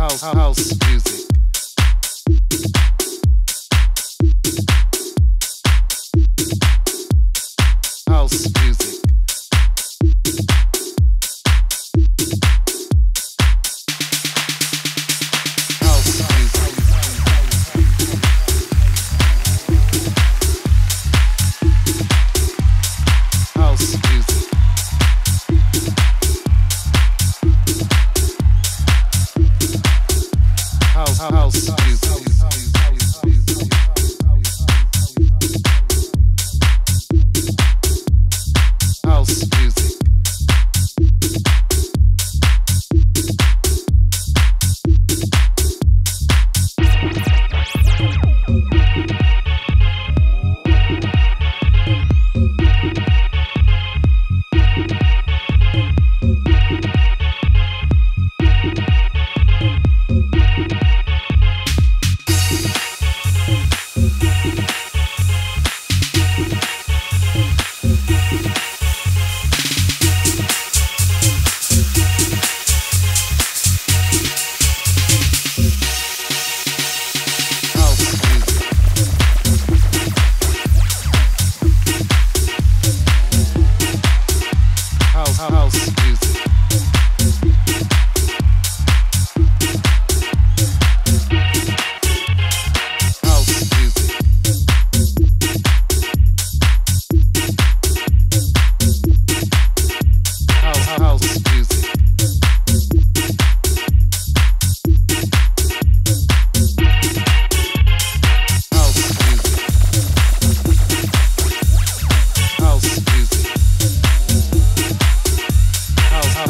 house, house music.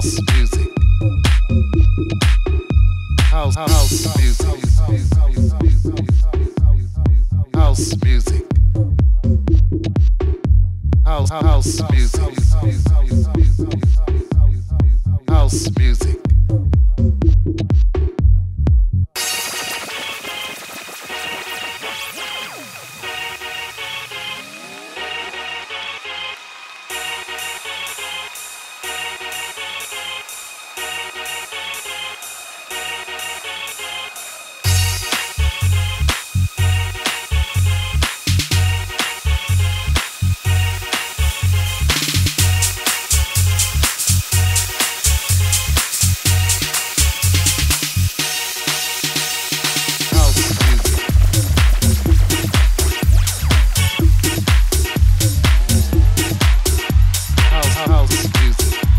house music. House, house music. House music. House, house music. House music. music.